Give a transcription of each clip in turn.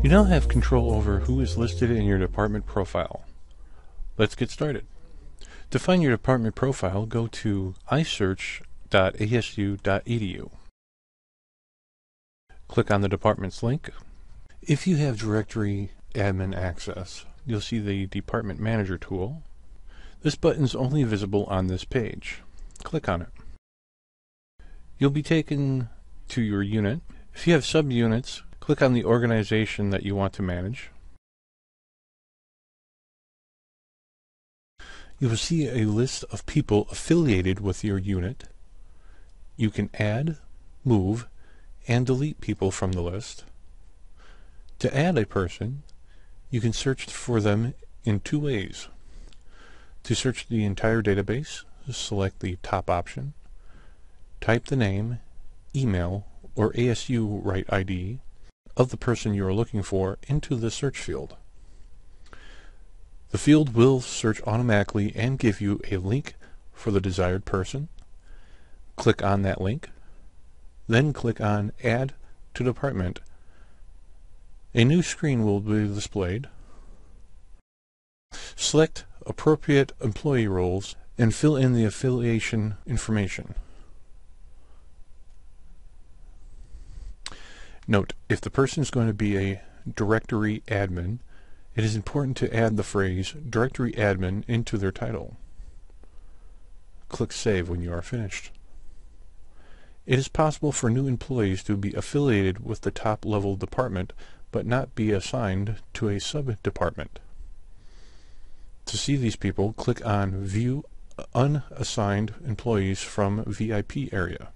You now have control over who is listed in your department profile. Let's get started. To find your department profile, go to isearch.asu.edu. Click on the department's link. If you have directory admin access, you'll see the Department Manager tool. This button is only visible on this page. Click on it. You'll be taken to your unit. If you have subunits, click on the organization that you want to manage. You will see a list of people affiliated with your unit. You can add, move, and delete people from the list. To add a person, you can search for them in two ways. To search the entire database, select the top option, type the name, email, or ASURITE ID of the person you are looking for into the search field. The field will search automatically and give you a link for the desired person. Click on that link. Then click on Add to Department. A new screen will be displayed. Select appropriate employee roles and fill in the affiliation information. Note, if the person is going to be a directory admin, it is important to add the phrase directory admin into their title. Click Save when you are finished. It is possible for new employees to be affiliated with the top level department but not be assigned to a sub-department. To see these people, click on View Unassigned Employees from VIP area.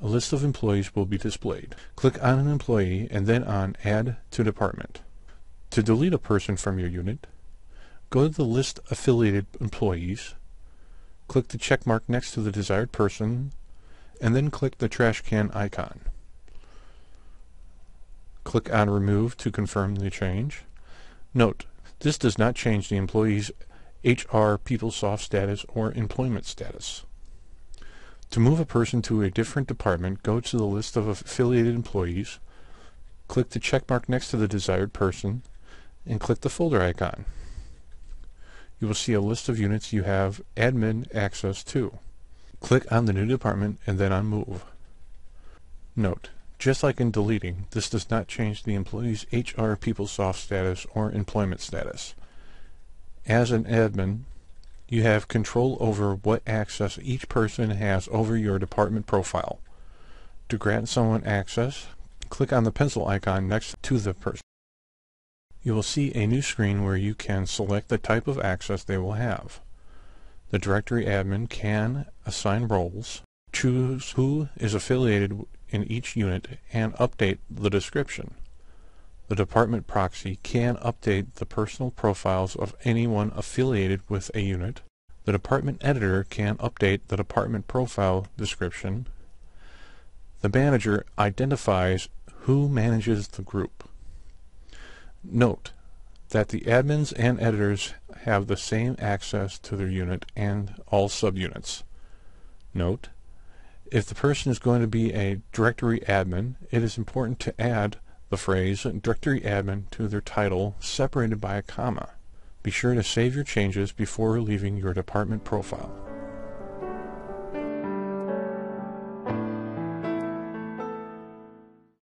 A list of employees will be displayed. Click on an employee and then on Add to Department. To delete a person from your unit, go to the List Affiliated Employees, click the check mark next to the desired person, and then click the trash can icon. Click on Remove to confirm the change. Note, this does not change the employee's HR PeopleSoft status or employment status. To move a person to a different department, go to the list of affiliated employees, click the checkmark next to the desired person, and click the folder icon. You will see a list of units you have admin access to. Click on the new department and then on Move. Note, just like in deleting, this does not change the employee's HR PeopleSoft status or employment status. As an admin, you have control over what access each person has over your department profile. To grant someone access, click on the pencil icon next to the person. You will see a new screen where you can select the type of access they will have. The directory admin can assign roles, choose who is affiliated in each unit, and update the description. The department proxy can update the personal profiles of anyone affiliated with a unit. The department editor can update the department profile description. The manager identifies who manages the group. Note that the admins and editors have the same access to their unit and all subunits. Note, if the person is going to be a directory admin, it is important to add the phrase directory admin to their title separated by a comma. Be sure to save your changes before leaving your department profile.